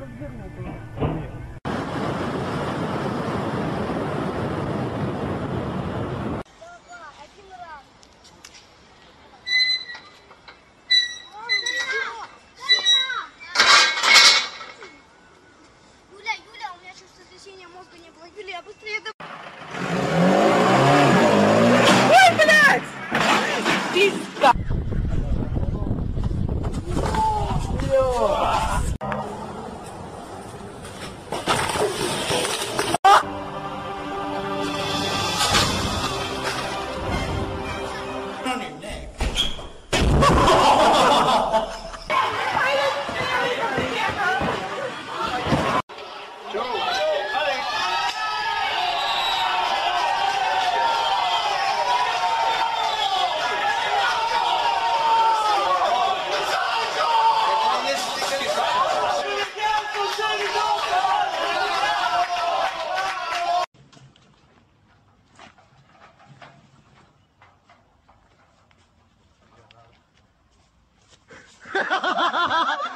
Юля,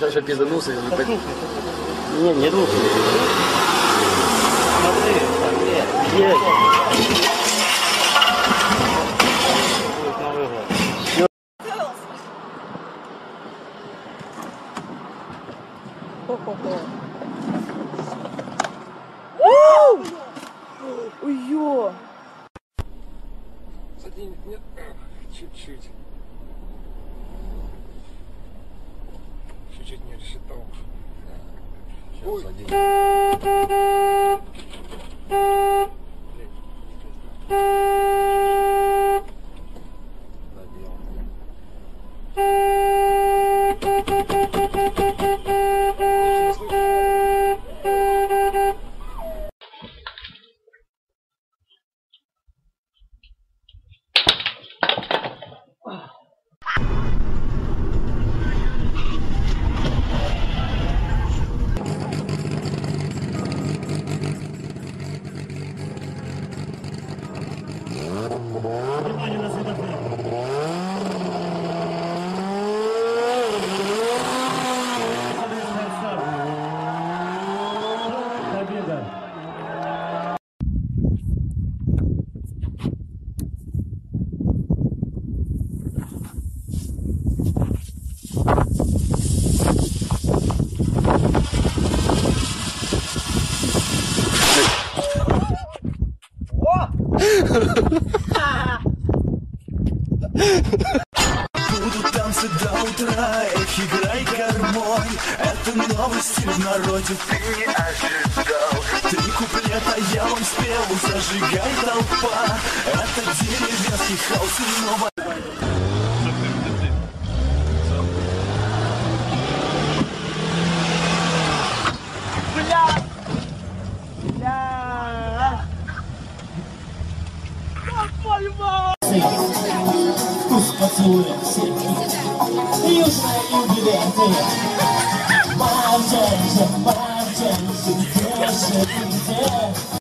Сейчас еще пизданулся. не Не, руки. Смотри, смотри. Есть. Ой-ё! Задень, нет, чуть-чуть. Чуть-чуть не решетал. Ой. Будут танцы до утра, эх, играй гармонь. Это новости в народе, ты не ожидал. Три куплета я вам спел, зажигай толпа. Это деревенский хаос и новая do that. You say you do that thing. My attention, my attention.